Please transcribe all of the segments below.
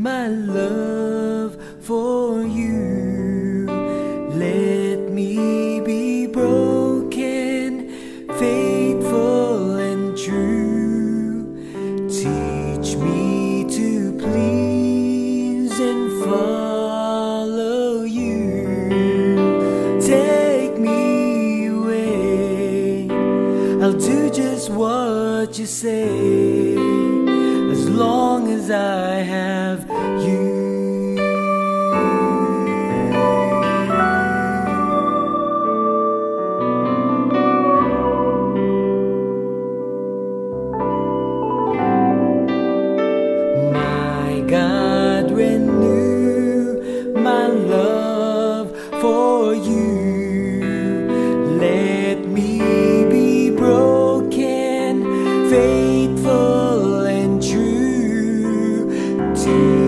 My love for you. Let me be broken, faithful, and true. Teach me to please and follow you. Take me away. I'll do just what you say long as I have you. My God, renew my love for you. Let me be broken, faithful. Teach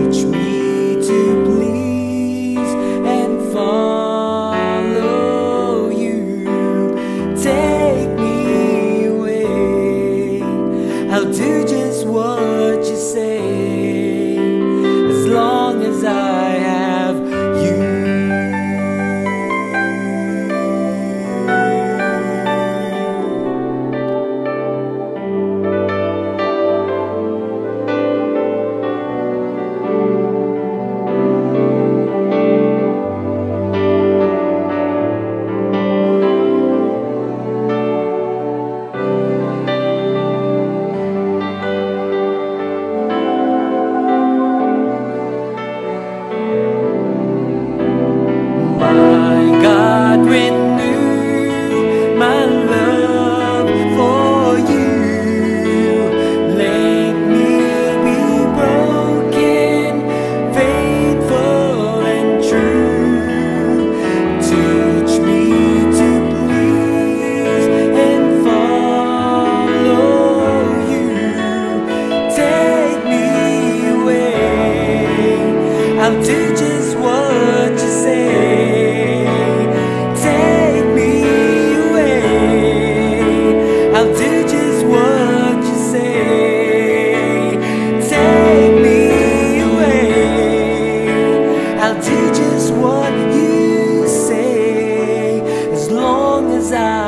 casar.